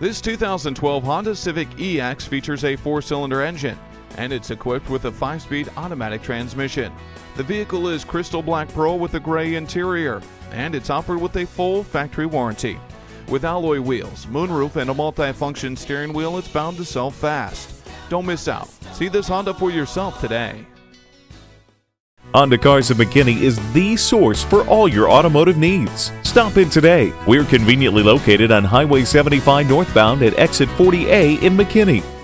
This 2012 Honda Civic EX features a four-cylinder engine and it's equipped with a 5-speed automatic transmission. The vehicle is crystal black pearl with a gray interior and it's offered with a full factory warranty. With alloy wheels, moonroof, and a multi-function steering wheel, it's bound to sell fast. Don't miss out. See this Honda for yourself today. Honda Cars of McKinney is the source for all your automotive needs. Stop in today. We're conveniently located on Highway 75 northbound at exit 40A in McKinney.